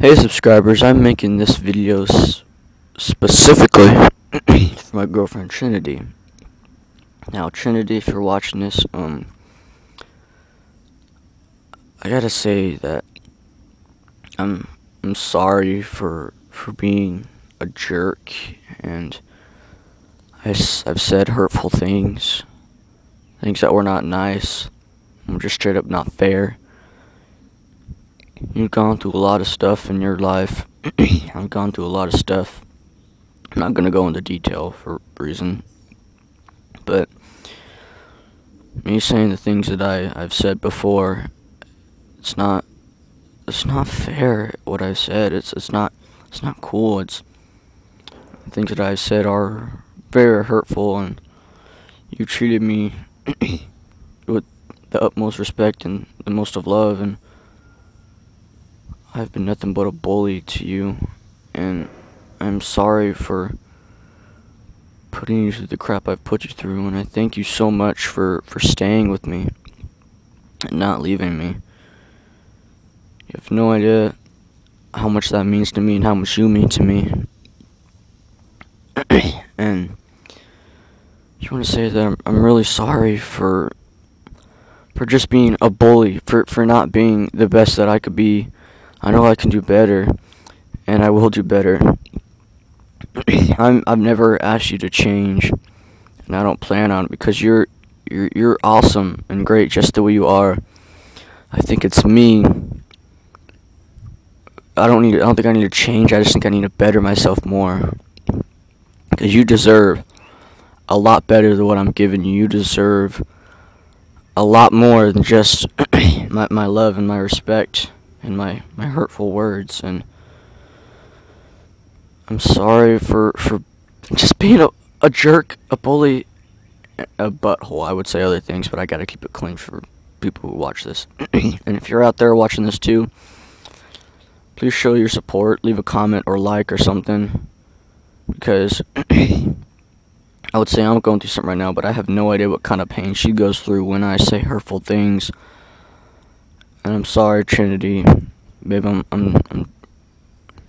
Hey subscribers, I'm making this video specifically for my girlfriend Trinity. Now Trinity, if you're watching this, um, I gotta say that I'm I'm sorry for for being a jerk and I, have said hurtful things, things that were not nice, I'm just straight up not fair. You've gone through a lot of stuff in your life. I've gone through a lot of stuff. I'm not gonna go into detail for reason, but me saying the things that I I've said before, it's not it's not fair what I said. It's it's not it's not cool. It's things that I've said are very hurtful, and you treated me with the utmost respect and the most of love and I've been nothing but a bully to you, and I'm sorry for putting you through the crap I've put you through, and I thank you so much for, for staying with me and not leaving me. You have no idea how much that means to me and how much you mean to me. and I just want to say that I'm, I'm really sorry for for just being a bully, for, for not being the best that I could be I know I can do better, and I will do better. I'm, I've never asked you to change, and I don't plan on it because you're you're you're awesome and great just the way you are. I think it's me. I don't need. I don't think I need to change. I just think I need to better myself more. Because you deserve a lot better than what I'm giving you. You deserve a lot more than just my my love and my respect and my, my hurtful words and I'm sorry for for just being a, a jerk, a bully, a butthole. I would say other things, but I gotta keep it clean for people who watch this. and if you're out there watching this too, please show your support, leave a comment or like or something. Because I would say I'm going through something right now, but I have no idea what kind of pain she goes through when I say hurtful things and I'm sorry, Trinity. Babe, I'm I'm I'm,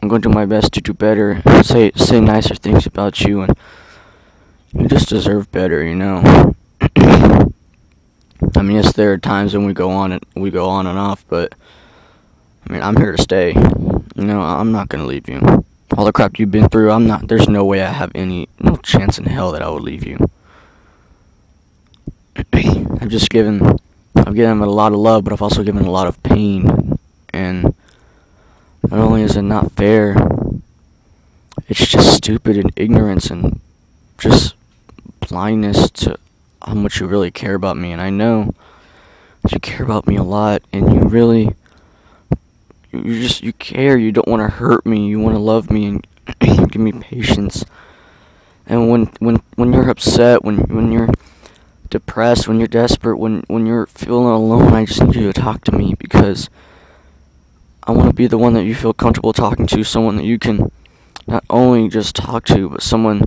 I'm going to do my best to do better. Say say nicer things about you, and you just deserve better, you know. I mean, yes, there are times when we go on and we go on and off, but I mean, I'm here to stay. You know, I'm not gonna leave you. All the crap you've been through, I'm not. There's no way I have any, no chance in hell that I would leave you. I've just given I've given him a lot of love, but I've also given him a lot of pain. And not only is it not fair, it's just stupid and ignorance and just blindness to how much you really care about me. And I know you care about me a lot, and you really, you just, you care. You don't want to hurt me. You want to love me and give me patience. And when, when, when you're upset, when, when you're depressed, when you're desperate, when when you're feeling alone, I just need you to talk to me because I want to be the one that you feel comfortable talking to, someone that you can not only just talk to, but someone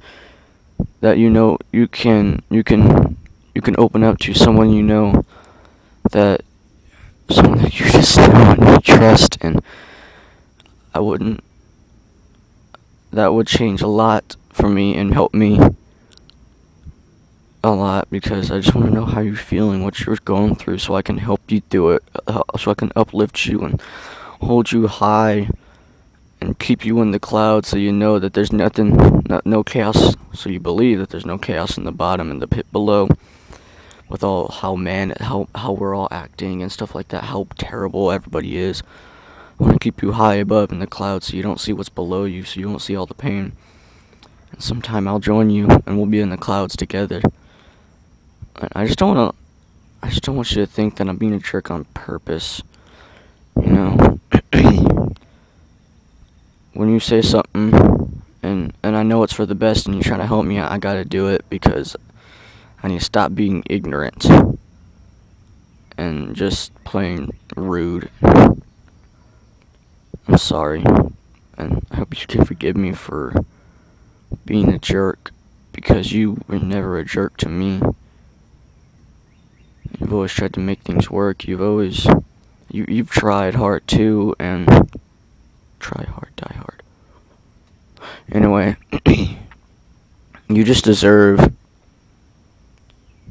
that you know you can you can you can open up to, someone you know that someone that you just know and you trust and I wouldn't that would change a lot for me and help me a lot because I just want to know how you're feeling, what you're going through, so I can help you through it, uh, so I can uplift you and hold you high and keep you in the clouds so you know that there's nothing, not, no chaos, so you believe that there's no chaos in the bottom and the pit below with all how man, how, how we're all acting and stuff like that, how terrible everybody is. I want to keep you high above in the clouds so you don't see what's below you, so you won't see all the pain. And sometime I'll join you and we'll be in the clouds together. I just don't want to. I just don't want you to think that I'm being a jerk on purpose. You know, when you say something and and I know it's for the best and you're trying to help me, I gotta do it because I need to stop being ignorant and just plain rude. I'm sorry, and I hope you can forgive me for being a jerk because you were never a jerk to me. Always tried to make things work. You've always you you've tried hard too and try hard, die hard. Anyway, you just deserve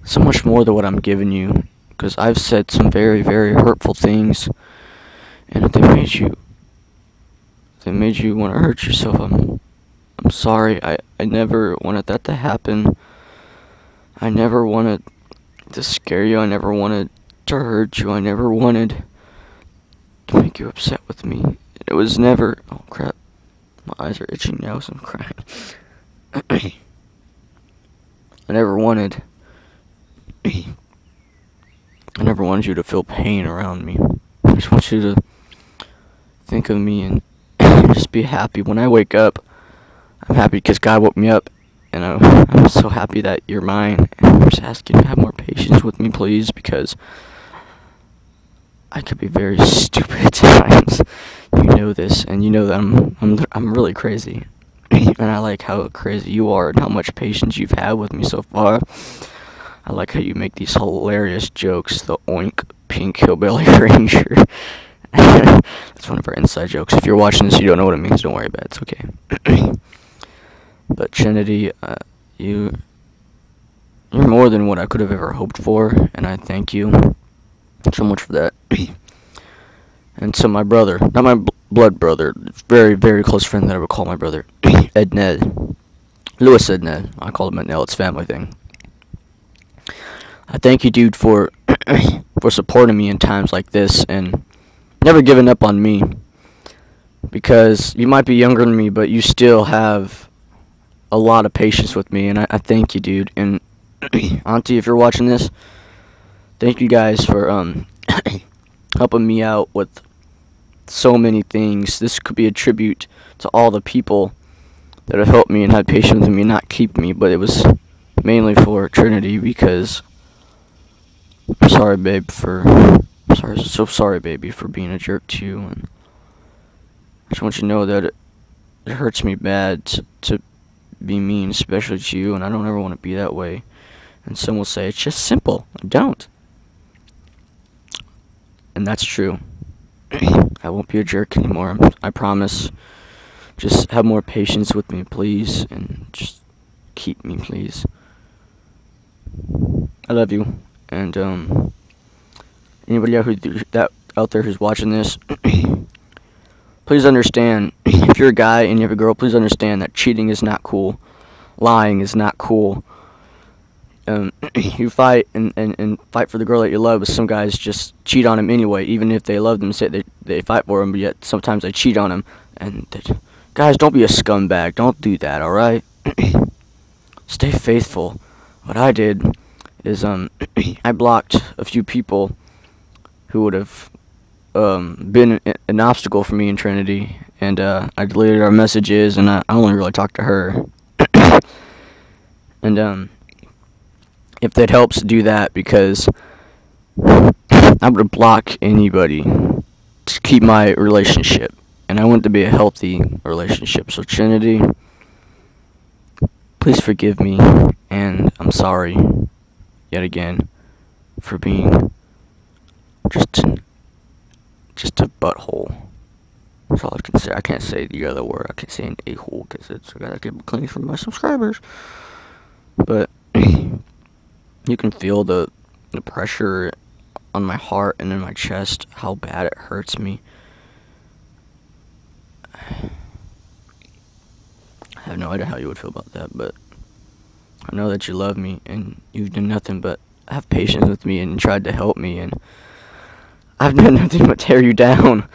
so much more than what I'm giving you. Because I've said some very, very hurtful things. And if they made you. They made you want to hurt yourself. I'm. I'm sorry. I, I never wanted that to happen. I never wanted to scare you. I never wanted to hurt you. I never wanted to make you upset with me. It was never. Oh crap. My eyes are itching now, so I'm crying. I never wanted. I never wanted you to feel pain around me. I just want you to think of me and just be happy. When I wake up, I'm happy because God woke me up, and I'm, I'm so happy that you're mine. And I'm just asking to have more patience with me, please, because I could be very stupid at times. You know this, and you know that I'm I'm I'm really crazy, and I like how crazy you are and how much patience you've had with me so far. I like how you make these hilarious jokes. The oink pink hillbilly ranger. That's one of our inside jokes. If you're watching this, you don't know what it means. Don't worry about it. It's okay. but Trinity, uh, you you're more than what I could have ever hoped for, and I thank you so much for that. and so my brother, not my blood brother, very very close friend that I would call my brother, Ed Ned, Lewis Ed Ned. I call him Ed Ned. It's family thing. I thank you, dude, for for supporting me in times like this and never giving up on me. Because you might be younger than me, but you still have a lot of patience with me, and I, I thank you, dude. And Auntie, if you're watching this, thank you guys for um helping me out with so many things. This could be a tribute to all the people that have helped me and had patience with me, not keep me, but it was mainly for Trinity because I'm sorry, babe, for sorry, so sorry, baby, for being a jerk to you, and I just want you to know that it, it hurts me bad to, to be mean, especially to you, and I don't ever want to be that way. And some will say it's just simple. I don't. And that's true. I won't be a jerk anymore. I promise. Just have more patience with me, please, and just keep me, please. I love you, and um, anybody out who that out there who's watching this, please understand. If you're a guy and you have a girl, please understand that cheating is not cool, lying is not cool um, you fight and, and, and fight for the girl that you love, but some guys just cheat on them anyway, even if they love them. Say they they fight for them, but yet sometimes they cheat on them. And they, guys, don't be a scumbag. Don't do that. All right. Stay faithful. What I did is um I blocked a few people who would have um been an obstacle for me in Trinity, and uh, I deleted our messages, and I, I only really talked to her. and um if that helps, do that because I'm gonna block anybody to keep my relationship, and I want it to be a healthy relationship. So Trinity, please forgive me, and I'm sorry yet again for being just just a butthole. That's all I can say. I can't say the other word. I can't say an a-hole because it's I gotta it clean for my subscribers. But you can feel the the pressure on my heart and in my chest, how bad it hurts me. I have no idea how you would feel about that, but I know that you love me and you've done nothing but have patience with me and tried to help me and I've done nothing but tear you down.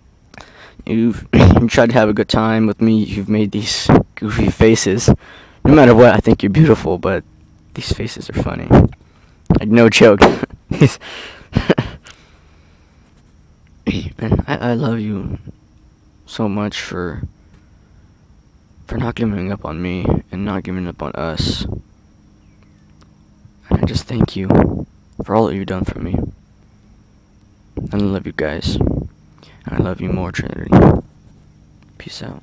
You've tried to have a good time with me. You've made these goofy faces. No matter what, I think you're beautiful, but these faces are funny. Like no joke. and I, I love you so much for for not giving up on me and not giving up on us. And I just thank you for all that you've done for me. I love you guys. I love you more, Trinity. Peace out.